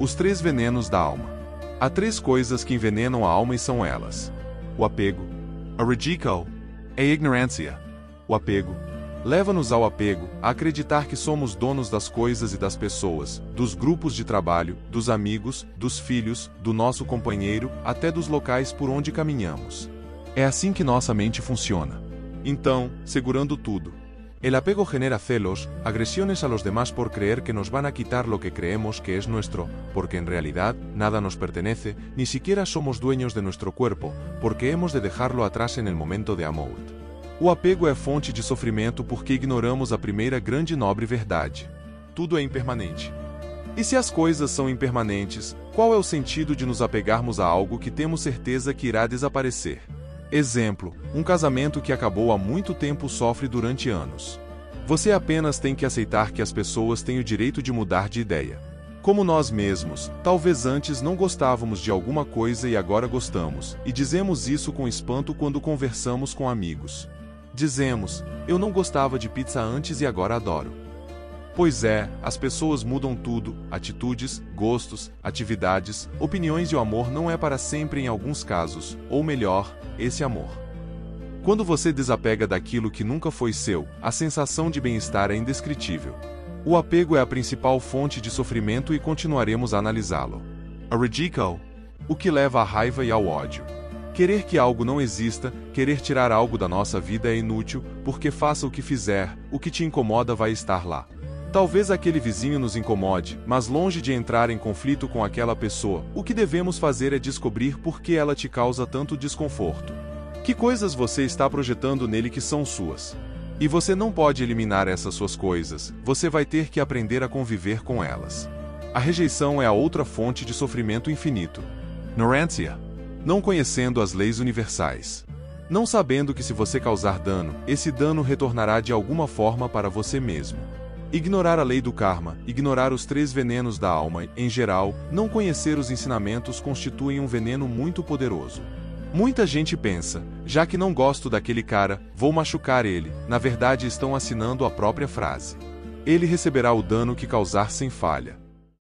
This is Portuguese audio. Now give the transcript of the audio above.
Os três venenos da alma. Há três coisas que envenenam a alma e são elas: o apego, a radical, a ignorância. O apego leva-nos ao apego, a acreditar que somos donos das coisas e das pessoas, dos grupos de trabalho, dos amigos, dos filhos, do nosso companheiro, até dos locais por onde caminhamos. É assim que nossa mente funciona. Então, segurando tudo, El apego genera celos, agresiones a los demás por creer que nos van a quitar lo que creemos que es nuestro, porque en realidad nada nos pertenece, ni siquiera somos dueños de nuestro cuerpo, porque hemos de dejarlo atrás en el momento de amor. O apego é fonte de sofrimento porque ignoramos a primeira grande e nobre verdade. Tudo é impermanente. E se as coisas são impermanentes, qual é o sentido de nos apegarmos a algo que temos certeza que irá desaparecer? Exemplo: um casamento que acabou há muito tempo sofre durante anos. Você apenas tem que aceitar que as pessoas têm o direito de mudar de ideia. Como nós mesmos, talvez antes não gostávamos de alguma coisa e agora gostamos, e dizemos isso com espanto quando conversamos com amigos. Dizemos: Eu não gostava de pizza antes e agora adoro. Pois é, as pessoas mudam tudo, atitudes, gostos, atividades, opiniões e o amor não é para sempre em alguns casos, ou melhor, esse amor. Quando você desapega daquilo que nunca foi seu, a sensação de bem-estar é indescritível. O apego é a principal fonte de sofrimento e continuaremos a analisá-lo. A radical, o que leva à raiva e ao ódio. Querer que algo não exista, querer tirar algo da nossa vida é inútil, porque faça o que fizer, o que te incomoda vai estar lá. Talvez aquele vizinho nos incomode, mas longe de entrar em conflito com aquela pessoa, o que devemos fazer é descobrir por que ela te causa tanto desconforto. Que coisas você está projetando nele que são suas? E você não pode eliminar essas suas coisas, você vai ter que aprender a conviver com elas. A rejeição é a outra fonte de sofrimento infinito. Ignorância. Não conhecendo as leis universais. Não sabendo que se você causar dano, esse dano retornará de alguma forma para você mesmo. Ignorar a lei do karma, ignorar os três venenos da alma, em geral, não conhecer os ensinamentos constituem um veneno muito poderoso. Muita gente pensa, já que não gosto daquele cara, vou machucar ele, na verdade estão assinando a própria frase. Ele receberá o dano que causar sem falha.